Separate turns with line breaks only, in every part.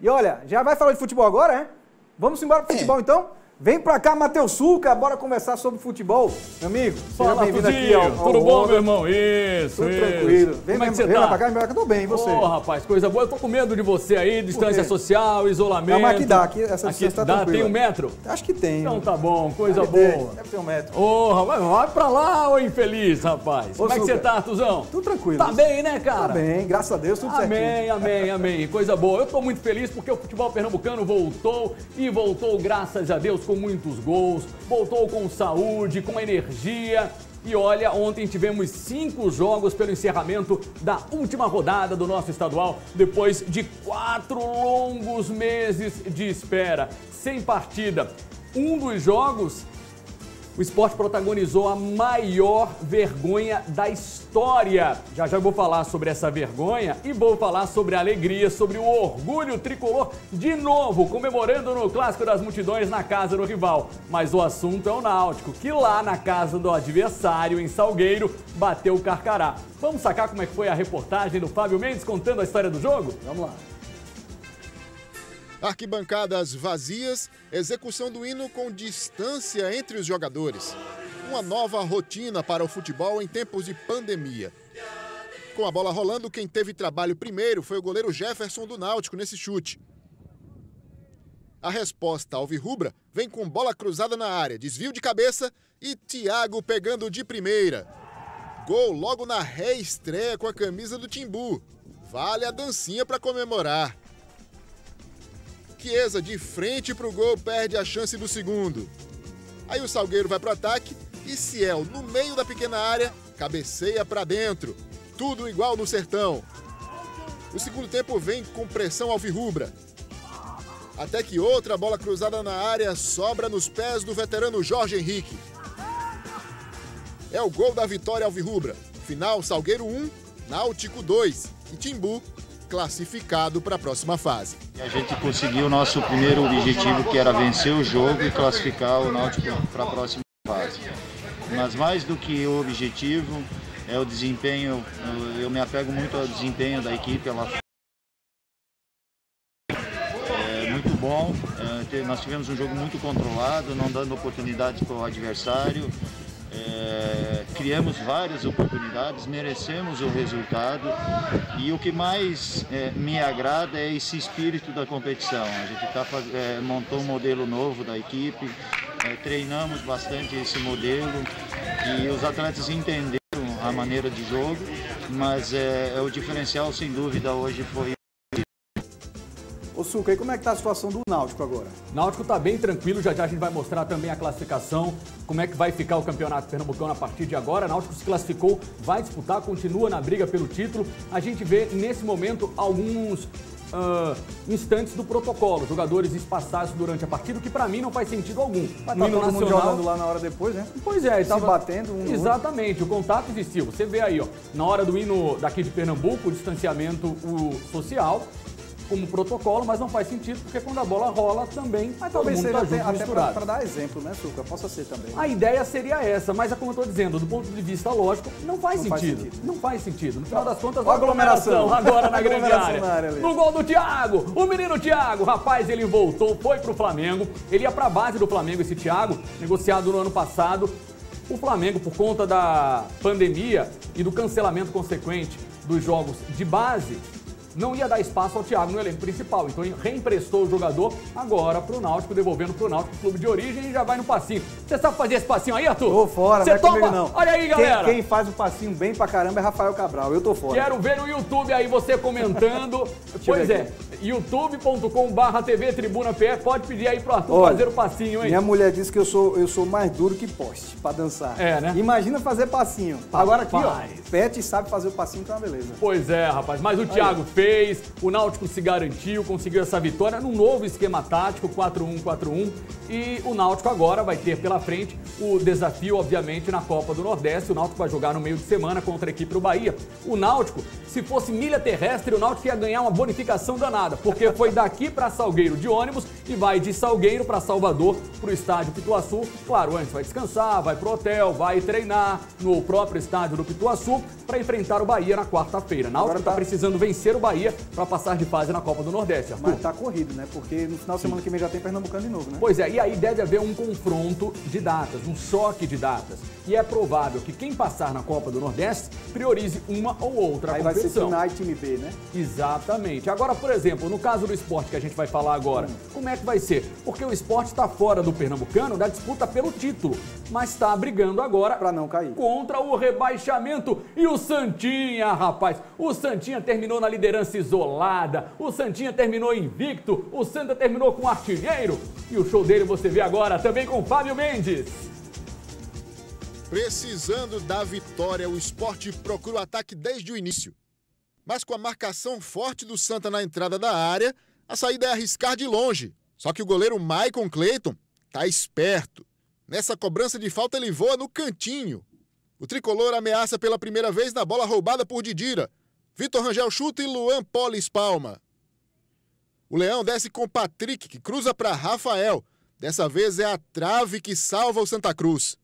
E olha, já vai falar de futebol agora, é? Vamos embora pro futebol então? Vem pra cá, Matheus Suca, bora conversar sobre futebol. Meu amigo,
Fala, bem-vindo aqui ao, ao Tudo bom, meu irmão? Isso,
Tudo
isso.
tranquilo. Vem,
Como é que você
vem
tá?
lá pra cá, vem pra cá, tô bem, e você?
Ô, rapaz, coisa boa. Eu tô com medo de você aí, distância social, isolamento.
Não, mas aqui dá, aqui essa
Aqui
distância tá
dá,
tranquila.
tem um metro?
Acho que tem.
Então tá bom, coisa
Deve ter,
boa.
Deve ter um metro.
Ô, rapaz, vai pra lá, ô infeliz, rapaz. Como é que você tá, Tuzão?
Tudo tranquilo.
Tá bem, né, cara?
Tá bem, graças a Deus, tudo certinho.
Amém, amém, amém. Coisa boa. Eu tô muito feliz porque o futebol pernambucano voltou e voltou, graças a Deus, com muitos gols, voltou com saúde, com energia. E olha, ontem tivemos cinco jogos pelo encerramento da última rodada do nosso estadual, depois de quatro longos meses de espera, sem partida. Um dos jogos o esporte protagonizou a maior vergonha da história. Já já vou falar sobre essa vergonha e vou falar sobre a alegria, sobre o orgulho tricolor, de novo comemorando no Clássico das Multidões na casa do rival. Mas o assunto é o Náutico, que lá na casa do adversário, em Salgueiro, bateu o Carcará. Vamos sacar como é que foi a reportagem do Fábio Mendes contando a história do jogo?
Vamos lá.
Arquibancadas vazias, execução do hino com distância entre os jogadores. Uma nova rotina para o futebol em tempos de pandemia. Com a bola rolando, quem teve trabalho primeiro foi o goleiro Jefferson do Náutico nesse chute. A resposta alvirrubra vem com bola cruzada na área, desvio de cabeça e Thiago pegando de primeira. Gol logo na reestreia com a camisa do Timbu. Vale a dancinha para comemorar. Chiesa de frente pro gol perde a chance do segundo. Aí o Salgueiro vai pro ataque e Ciel, no meio da pequena área, cabeceia para dentro. Tudo igual no sertão. O segundo tempo vem com pressão alvirrubra. Até que outra bola cruzada na área sobra nos pés do veterano Jorge Henrique. É o gol da vitória alvirrubra. Final Salgueiro 1, Náutico 2 e Timbu classificado para a próxima fase.
A gente conseguiu o nosso primeiro objetivo, que era vencer o jogo e classificar o Náutico para a próxima fase. Mas mais do que o objetivo, é o desempenho, eu- me apego muito ao desempenho da equipe. Ela é muito bom, é, nós tivemos um jogo muito controlado, não dando oportunidades para o adversário. É, criamos várias oportunidades, merecemos o resultado e o que mais é, me agrada é esse espírito da competição. A gente tá, é, montou um modelo novo da equipe, é, treinamos bastante esse modelo e os atletas entenderam a maneira de jogo, mas é, é o diferencial sem dúvida hoje foi
Ô, Suca, e como é que tá a situação do Náutico agora?
Náutico tá bem tranquilo, já já a gente vai mostrar também a classificação, como é que vai ficar o Campeonato Pernambucano a partir de agora. Náutico se classificou, vai disputar, continua na briga pelo título. A gente vê nesse momento alguns ah, instantes do protocolo, jogadores espaçados durante a partida, o que pra mim não faz sentido algum.
Estar
hino
todo mundo
nacional-
jogando lá na hora depois, né?
Pois é,
Se
tava
batendo um
Exatamente, o contato existiu. Você vê aí, ó, na hora do hino daqui de Pernambuco, o distanciamento o social como protocolo, mas não faz sentido porque quando a bola rola também
Mas talvez seja
tá
até, até para dar exemplo, né, Suca? Possa ser também.
A ideia seria essa, mas é como eu estou dizendo, do ponto de vista lógico, não faz,
Não faz
sentido.
sentido.
Não faz sentido. No final das contas,
a aglomeração.
agora na grande área.
na área.
No gol do Thiago, o menino Thiago, rapaz, ele voltou, foi pro Flamengo. Ele ia pra base do Flamengo, esse Thiago, negociado no ano passado. O Flamengo, por conta da pandemia e do cancelamento consequente dos jogos de base, não ia dar espaço ao Thiago no elenco principal. Então reemprestou o jogador agora pro Náutico, devolvendo pro Náutico clube de origem e já vai no passinho. Você sabe fazer esse passinho aí, Arthur?
Tô fora,
Você
não é
toma?
comigo não.
Olha aí, galera.
Quem, quem faz o passinho bem pra caramba é Rafael Cabral. Eu tô fora.
Quero ver no YouTube aí você comentando. pois é, youtube.com barra TV Tribuna PE. Pode pedir aí pro Arthur
Olha,
fazer o passinho, hein?
Minha mulher disse que eu sou, eu sou mais duro que poste pra dançar.
É, né?
Imagina fazer passinho. Agora aqui, ó. Pet sabe fazer o passinho, é uma beleza.
Pois é, rapaz. Mas o Thiago fez, o Náutico se garantiu, conseguiu essa vitória num novo esquema tático, 4-1-4-1. E o Náutico agora vai ter pela frente o desafio, obviamente, na Copa do Nordeste. O Náutico vai jogar no meio de semana contra a equipe do Bahia. O Náutico, se fosse milha terrestre, o Náutico ia ganhar uma bonificação danada. nada, porque foi daqui para Salgueiro de ônibus e vai de Salgueiro para Salvador, para o estádio Pituaçu. Claro, antes vai descansar, vai pro hotel, vai treinar no próprio estádio do Pituaçu para enfrentar o Bahia na quarta-feira. Náutico está tá precisando vencer o Bahia para passar de fase na Copa do Nordeste.
Arthur. Mas tá corrido, né? Porque no final de semana que vem já tem Pernambucano de novo, né?
Pois é, e aí deve haver um confronto de datas, um choque de datas. E é provável que quem passar na Copa do Nordeste priorize uma ou outra
aí
competição.
Aí vai ser e time B, né?
Exatamente. Agora, por exemplo, no caso do esporte que a gente vai falar agora, hum. como é que vai ser? Porque o esporte está fora do Pernambucano da disputa pelo título, mas está brigando agora
para não cair
contra o rebaixamento. E o Santinha, rapaz, o Santinha terminou na liderança isolada, o Santinha terminou invicto, o Santa terminou com artilheiro. E o show dele você vê agora também com Fábio Mendes.
Precisando da vitória, o esporte procura o ataque desde o início. Mas com a marcação forte do Santa na entrada da área, a saída é arriscar de longe. Só que o goleiro Maicon Clayton tá esperto. Nessa cobrança de falta, ele voa no cantinho. O tricolor ameaça pela primeira vez na bola roubada por Didira. Vitor Rangel chuta e Luan Polis palma. O Leão desce com Patrick, que cruza para Rafael. Dessa vez é a trave que salva o Santa Cruz.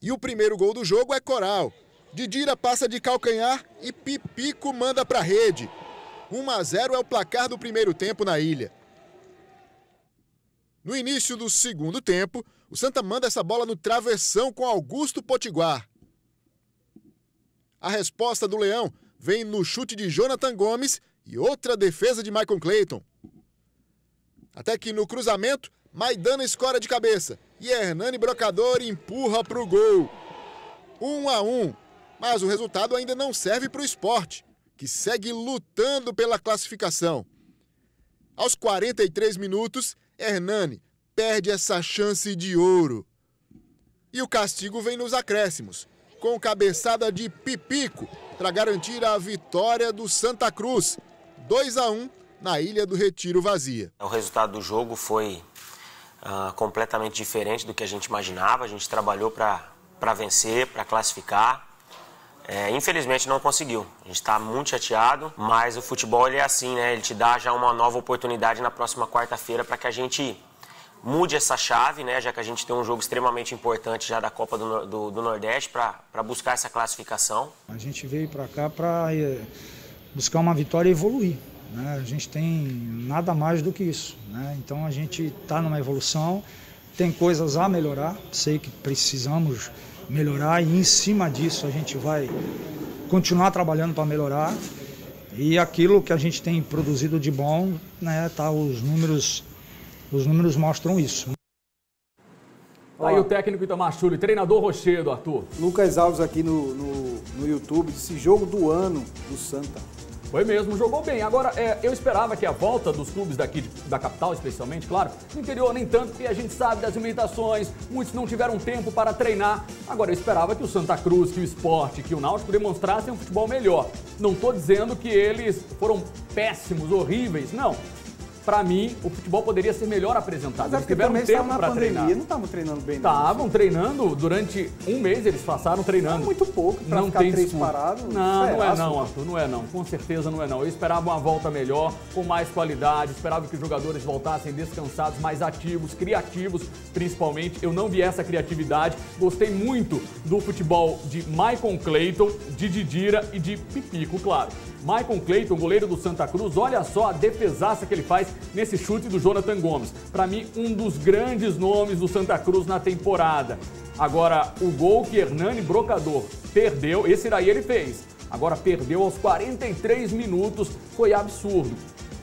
E o primeiro gol do jogo é Coral. Didira passa de calcanhar e Pipico manda para rede. 1 a 0 é o placar do primeiro tempo na ilha. No início do segundo tempo, o Santa manda essa bola no travessão com Augusto Potiguar. A resposta do Leão vem no chute de Jonathan Gomes e outra defesa de Michael Clayton. Até que no cruzamento, Maidana escora de cabeça e Hernani Brocador empurra para o gol. 1 a 1. Mas o resultado ainda não serve para o esporte, que segue lutando pela classificação. Aos 43 minutos, Hernani perde essa chance de ouro. E o castigo vem nos acréscimos, com cabeçada de Pipico para garantir a vitória do Santa Cruz. 2 a 1 na Ilha do Retiro vazia.
O resultado do jogo foi uh, completamente diferente do que a gente imaginava. A gente trabalhou para vencer, para classificar. É, infelizmente não conseguiu. A gente está muito chateado, mas o futebol ele é assim, né? Ele te dá já uma nova oportunidade na próxima quarta-feira para que a gente mude essa chave, né? Já que a gente tem um jogo extremamente importante já da Copa do, do, do Nordeste para buscar essa classificação.
A gente veio para cá para eh, buscar uma vitória e evoluir. Né? A gente tem nada mais do que isso. Né? Então a gente está numa evolução, tem coisas a melhorar, sei que precisamos melhorar e em cima disso a gente vai continuar trabalhando para melhorar. E aquilo que a gente tem produzido de bom, né, tá, os números os números mostram isso.
Aí o técnico Itamar Chuli, treinador Rochedo, Arthur.
Lucas Alves aqui no, no, no YouTube disse jogo do ano do Santa.
Foi mesmo, jogou bem. Agora, é, eu esperava que a volta dos clubes daqui, da capital, especialmente, claro, no interior nem tanto, porque a gente sabe das limitações, muitos não tiveram tempo para treinar. Agora, eu esperava que o Santa Cruz, que o esporte, que o Náutico demonstrassem um futebol melhor. Não estou dizendo que eles foram péssimos, horríveis, não para mim, o futebol poderia ser melhor apresentado.
Mas
eles tiveram tempo para treinar.
Não estavam treinando bem.
Estavam treinando durante um mês, eles passaram treinando. É
muito pouco para ficar tem três parados.
Não, não é não, Arthur, não é não. Com certeza não é não. Eu esperava uma volta melhor, com mais qualidade, esperava que os jogadores voltassem descansados, mais ativos, criativos, principalmente. Eu não vi essa criatividade. Gostei muito do futebol de Maicon Clayton, de Didira e de Pipico, claro. Maicon Clayton, goleiro do Santa Cruz, olha só a defesaça que ele faz nesse chute do Jonathan Gomes. Para mim, um dos grandes nomes do Santa Cruz na temporada. Agora, o gol que Hernani Brocador perdeu, esse daí ele fez. Agora perdeu aos 43 minutos, foi absurdo.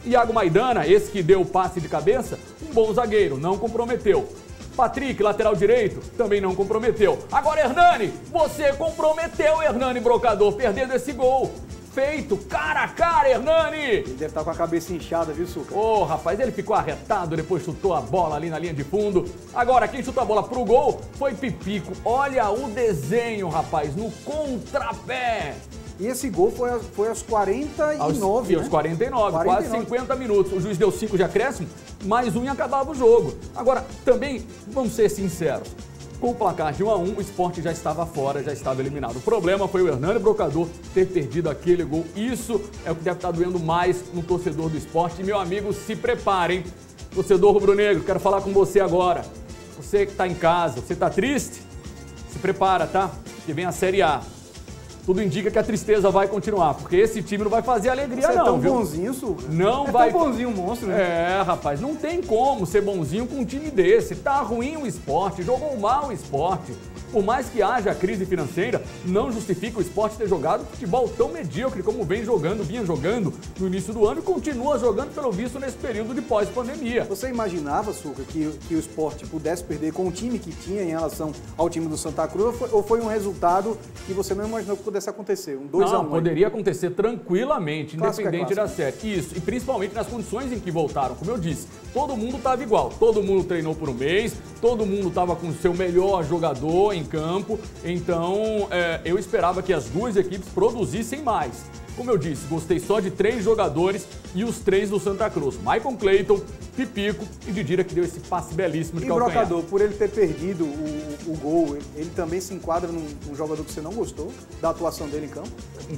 Iago Maidana, esse que deu o passe de cabeça, um bom zagueiro, não comprometeu. Patrick, lateral direito, também não comprometeu. Agora, Hernani, você comprometeu, Hernani Brocador, perdendo esse gol feito, cara a cara, Hernani!
Ele deve estar tá com a cabeça inchada, viu, Suca?
Ô, oh, rapaz, ele ficou arretado, depois chutou a bola ali na linha de fundo. Agora, quem chutou a bola pro gol foi Pipico. Olha o desenho, rapaz, no contrapé.
E esse gol foi, foi aos 49, aos,
e aos 49, 49, quase 50 minutos. O juiz deu 5 de acréscimo, mais um e acabava o jogo. Agora, também, vamos ser sinceros, Com o placar de 1 a 1 o esporte já estava fora, já estava eliminado. O problema foi o Hernani Brocador ter perdido aquele gol. Isso é o que deve estar doendo mais no torcedor do esporte. E, meu amigo, se preparem. Torcedor rubro-negro, quero falar com você agora. Você que está em casa, você está triste? Se prepara, tá? Que vem a Série A tudo indica que a tristeza vai continuar, porque esse time não vai fazer alegria,
Você
não.
é tão
viu?
bonzinho, Suca.
Não
é
vai.
tão bonzinho, um monstro, né?
É, rapaz, não tem como ser bonzinho com um time desse. Tá ruim o esporte, jogou mal o esporte. Por mais que haja crise financeira, não justifica o esporte ter jogado futebol tão medíocre como vem jogando, vinha jogando no início do ano e continua jogando, pelo visto, nesse período de pós-pandemia.
Você imaginava, Suca, que, que o esporte pudesse perder com o time que tinha em relação ao time do Santa Cruz ou foi, ou foi um resultado que você não imaginou que pudesse acontecer? Um 2
Não,
a 1
poderia acontecer tranquilamente,
é
independente da série. Isso, e principalmente nas condições em que voltaram. Como eu disse, todo mundo estava igual. Todo mundo treinou por um mês, todo mundo estava com o seu melhor jogador em campo. Então, é, eu esperava que as duas equipes produzissem mais. Como eu disse, gostei só de três jogadores e os três do Santa Cruz. Michael Clayton, Pipico e Didira que deu esse passe belíssimo de
E
calcanhar.
Brocador, por ele ter perdido o, o gol, ele também se enquadra num, num jogador que você não gostou da atuação dele em campo?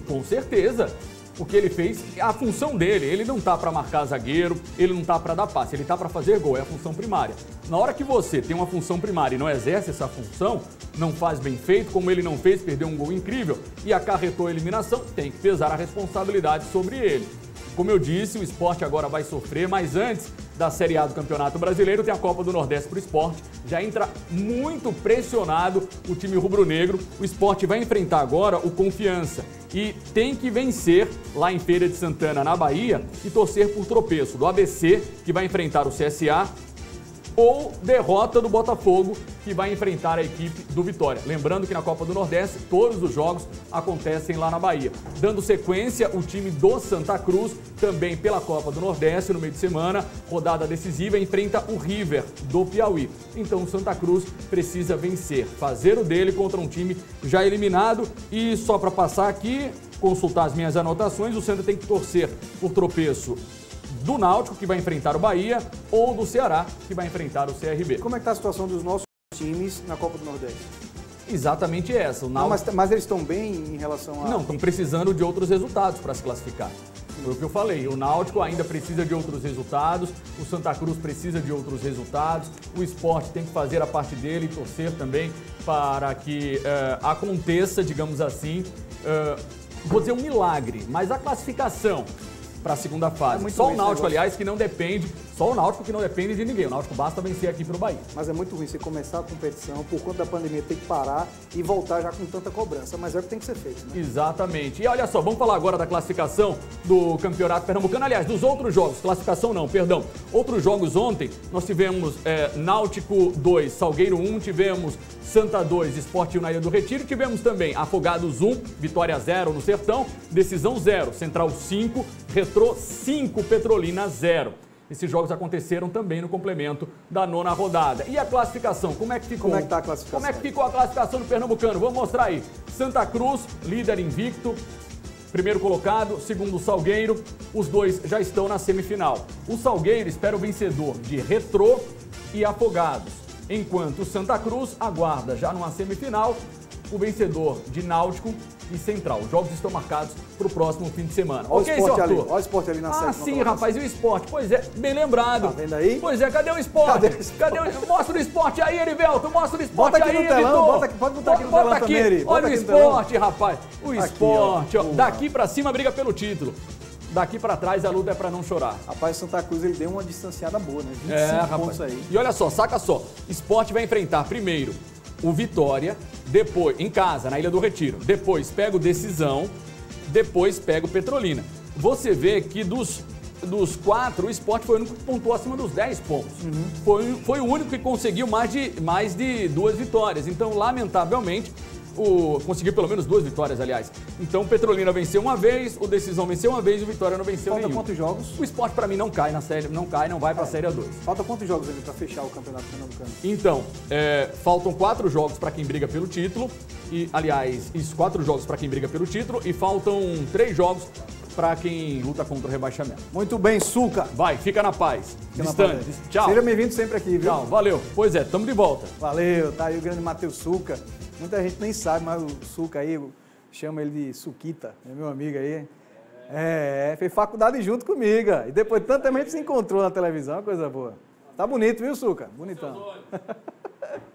Com certeza. O que ele fez, a função dele, ele não tá para marcar zagueiro, ele não tá para dar passe, ele tá para fazer gol, é a função primária. Na hora que você tem uma função primária e não exerce essa função, não faz bem feito, como ele não fez, perdeu um gol incrível e acarretou a eliminação, tem que pesar a responsabilidade sobre ele. Como eu disse, o esporte agora vai sofrer, mas antes da Série A do Campeonato Brasileiro tem a Copa do Nordeste para o esporte. Já entra muito pressionado o time rubro-negro. O esporte vai enfrentar agora o Confiança e tem que vencer lá em Feira de Santana, na Bahia, e torcer por tropeço do ABC, que vai enfrentar o CSA, ou derrota do Botafogo, que vai enfrentar a equipe do Vitória. Lembrando que na Copa do Nordeste, todos os jogos acontecem lá na Bahia. Dando sequência, o time do Santa Cruz, também pela Copa do Nordeste, no meio de semana, rodada decisiva, enfrenta o River do Piauí. Então o Santa Cruz precisa vencer, fazer o dele contra um time já eliminado. E só para passar aqui, consultar as minhas anotações, o Santa tem que torcer por tropeço do Náutico, que vai enfrentar o Bahia, ou do Ceará, que vai enfrentar o CRB.
Como é que está a situação dos nossos times na Copa do Nordeste?
Exatamente essa. O Náutico...
mas, mas eles estão bem em relação a...
Não, estão precisando de outros resultados para se classificar. Foi o que eu falei. O Náutico ainda precisa de outros resultados, o Santa Cruz precisa de outros resultados, o esporte tem que fazer a parte dele e torcer também para que eh, aconteça, digamos assim, eh, vou dizer um milagre, mas a classificação para a segunda fase.
É
só o Náutico, aliás, que não depende, só o Náutico que não depende de ninguém. O Náutico basta vencer aqui para o Bahia.
Mas é muito ruim você começar a competição, por conta da pandemia, ter que parar e voltar já com tanta cobrança. Mas é o que tem que ser feito, né?
Exatamente. E olha só, vamos falar agora da classificação do Campeonato Pernambucano. Aliás, dos outros jogos. Classificação não, perdão. Outros jogos ontem, nós tivemos é, Náutico 2, Salgueiro 1, tivemos Santa 2, Esporte 1 na Ilha do Retiro. Tivemos também Afogados 1, Vitória 0 no Sertão, Decisão 0, Central 5, Retrô 5, Petrolina 0. Esses jogos aconteceram também no complemento da nona rodada. E a classificação, como é que ficou?
Como é que tá a classificação?
Como é que ficou a classificação do Pernambucano? Vamos mostrar aí. Santa Cruz, líder invicto. Primeiro colocado, segundo o Salgueiro, os dois já estão na semifinal. O Salgueiro espera o vencedor de Retrô e Afogados, enquanto o Santa Cruz aguarda já numa semifinal o vencedor de Náutico e Central. Os jogos estão marcados para o próximo fim de semana.
Olha
ok,
o esporte ali, olha o esporte ali na
Ah, sim,
colocação.
rapaz, e o esporte? Pois é, bem lembrado.
Tá vendo aí?
Pois é, cadê o esporte?
Cadê o esporte?
Cadê o... Mostra o esporte aí, Erivelto, mostra o esporte
Bota aqui
aí,
no telão,
editor.
bota pode botar aqui no
Bota
telão
aqui.
também,
Olha o esporte, rapaz. O
Aqui,
esporte,
ó.
ó. Daqui pra cima briga pelo título. Daqui pra trás a luta é pra não chorar.
Rapaz, o Santa Cruz ele deu uma distanciada boa, né? 25
É,
pontos
rapaz.
aí.
E olha só, saca só. Esporte vai enfrentar primeiro o Vitória, depois, em casa, na Ilha do Retiro. Depois pega o Decisão, depois pega o Petrolina. Você vê que dos, dos quatro, o esporte foi o único que pontuou acima dos 10 pontos. Foi, foi o único que conseguiu mais de, mais de duas vitórias. Então, lamentavelmente, o, conseguiu pelo menos duas vitórias, aliás. Então, o Petrolina venceu uma vez, o Decisão venceu uma vez e o Vitória não venceu
Falta
nenhum.
quantos jogos?
O esporte, pra mim, não cai na série, não cai, não vai pra Série A2.
Falta quantos jogos ainda pra fechar o Campeonato Pernambucano?
Então, é, faltam quatro jogos para quem briga pelo título. E, aliás, isso, quatro jogos para quem briga pelo título. E faltam três jogos para quem luta contra o rebaixamento.
Muito bem, Suca.
Vai, fica na paz.
Fica na
Distante.
paz.
Tchau.
Seja bem-vindo sempre aqui, viu?
Tchau, valeu. Pois é, tamo de volta.
Valeu, tá aí o grande Matheus Suca. Muita gente nem sabe, mas o Suca aí, chama ele de Suquita, é meu amigo aí. É, fez faculdade junto comigo. E depois tanta gente se encontrou na televisão, coisa boa. Tá bonito, viu, Suca? Bonitão.